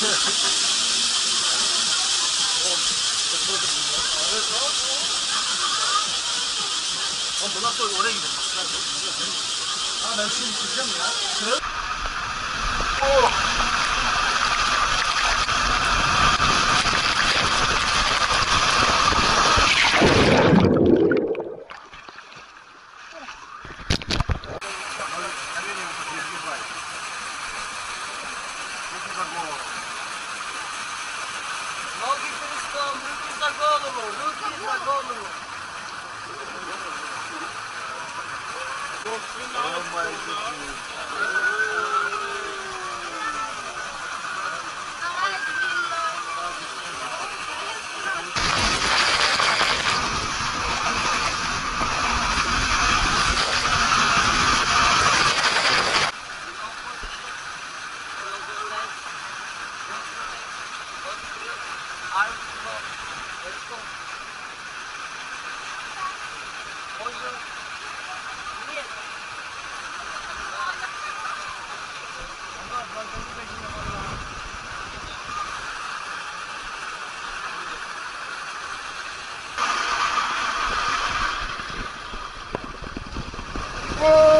我们不拿刀过来一点，咱们进去正面。哦。Za głową, ruki za głową. Oh!